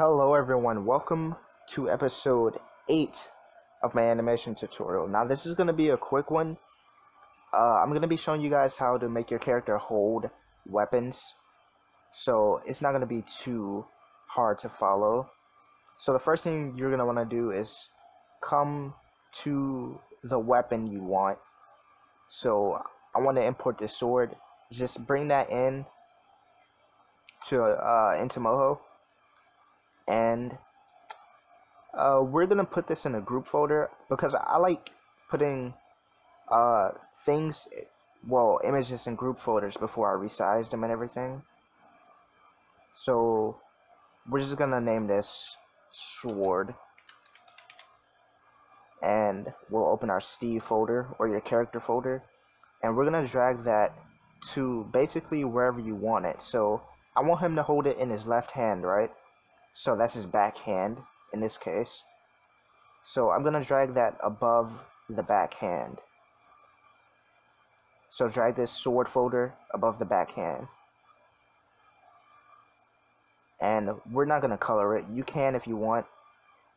Hello everyone, welcome to episode 8 of my animation tutorial. Now this is going to be a quick one. Uh, I'm going to be showing you guys how to make your character hold weapons. So it's not going to be too hard to follow. So the first thing you're going to want to do is come to the weapon you want. So I want to import this sword. Just bring that in to uh, into Moho and uh, we're gonna put this in a group folder because I like putting uh, things, well, images in group folders before I resize them and everything. So we're just gonna name this sword, and we'll open our Steve folder or your character folder, and we're gonna drag that to basically wherever you want it. So I want him to hold it in his left hand, right? So that's his backhand in this case. So I'm going to drag that above the backhand. So drag this sword folder above the backhand. And we're not going to color it. You can if you want.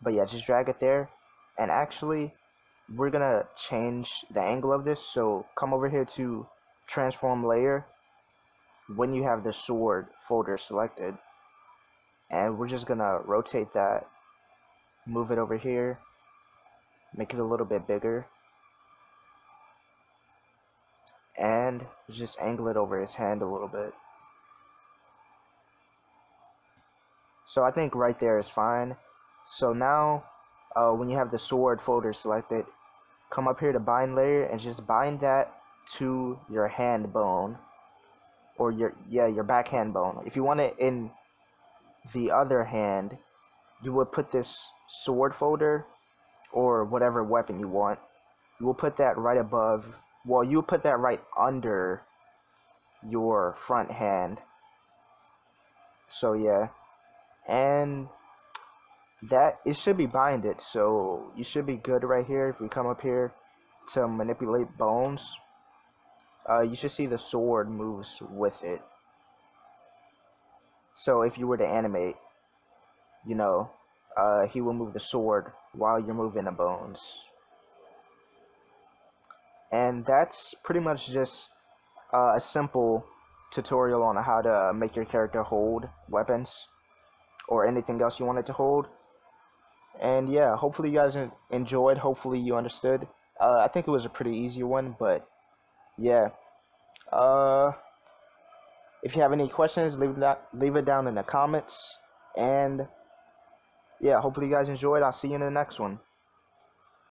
But yeah, just drag it there. And actually, we're going to change the angle of this. So come over here to transform layer when you have the sword folder selected and we're just gonna rotate that move it over here make it a little bit bigger. And just angle it over his hand a little bit. So I think right there is fine. So now uh, when you have the sword folder selected come up here to bind layer and just bind that to your hand bone. Or your yeah your backhand bone. If you want it in the other hand, you would put this sword folder or whatever weapon you want. You will put that right above, well, you put that right under your front hand. So yeah, and that it should be binded, so you should be good right here. If we come up here to manipulate bones, uh, you should see the sword moves with it. So if you were to animate, you know, uh, he will move the sword while you're moving the bones. And that's pretty much just uh, a simple tutorial on how to make your character hold weapons or anything else you want it to hold. And yeah, hopefully you guys enjoyed. Hopefully you understood. Uh, I think it was a pretty easy one, but yeah. Uh, if you have any questions, leave that leave it down in the comments. And yeah, hopefully you guys enjoyed. I'll see you in the next one.